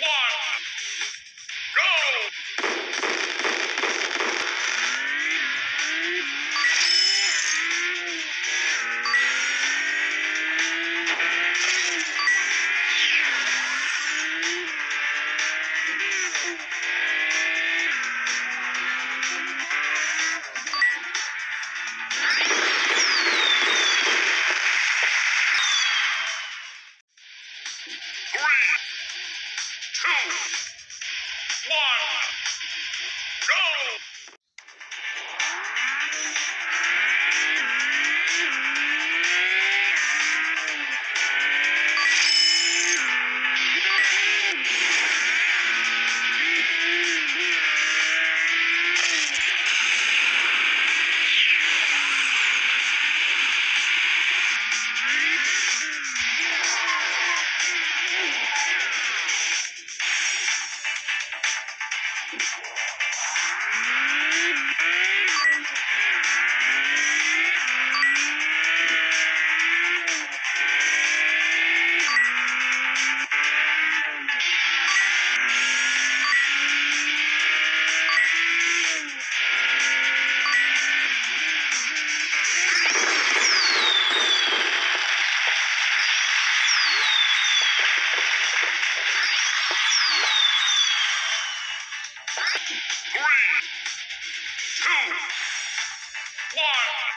Three, two, one, Three, two, one,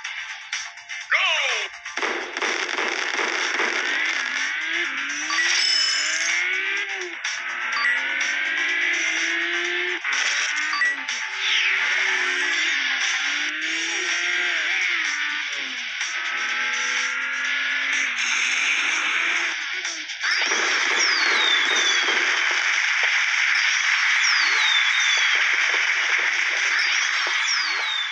Thank you.